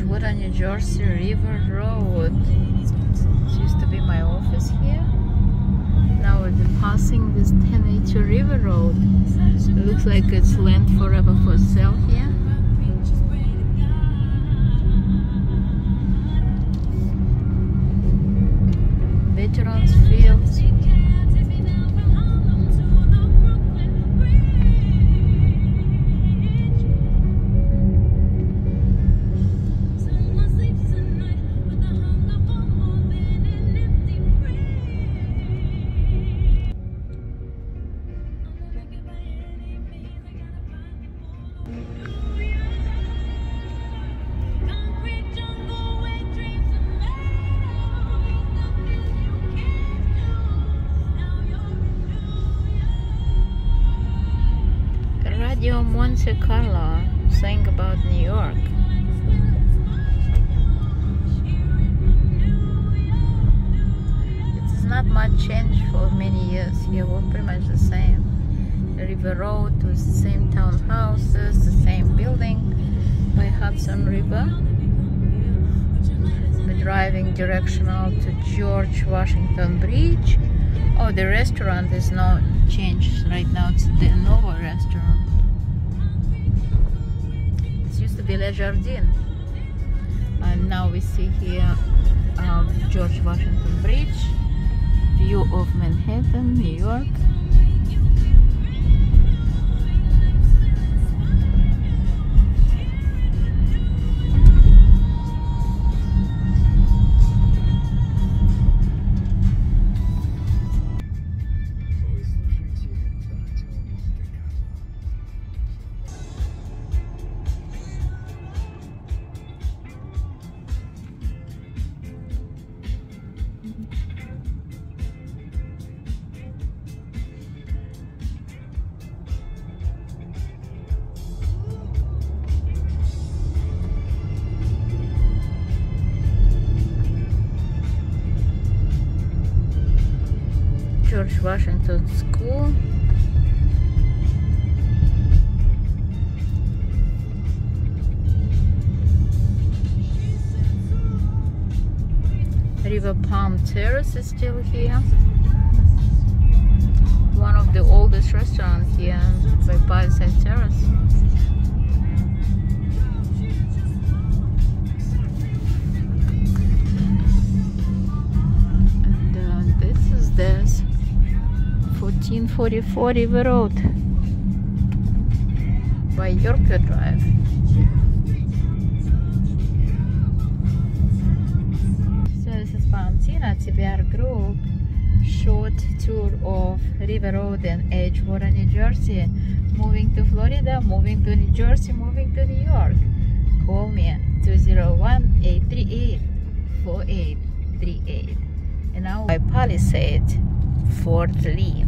Edgewater, New Jersey, River Road. This used to be my office here. Now we'll passing this 1080 River Road. It looks like it's land forever for sale here. Veterans Radio Monte Carlo saying about New York. It's not much change for many years here. We're pretty much the same. The River Road with the same townhouses, the same building by Hudson River. We're driving directional to George Washington Bridge. Oh, the restaurant is not changed right now. It's the Nova restaurant. Jardin. And now we see here uh, George Washington Bridge, view of Manhattan, New York. George Washington School. River Palm Terrace is still here. One of the oldest restaurants here by Palisade Terrace. And uh, this is this is this 1444 River Road by Yorker Drive. So this is Valentina TBR Group short tour of River Road and Edgewater, New Jersey. Moving to Florida, moving to New Jersey, moving to New York. Call me 201 838 4838. And now by Palisade, Fort Lee.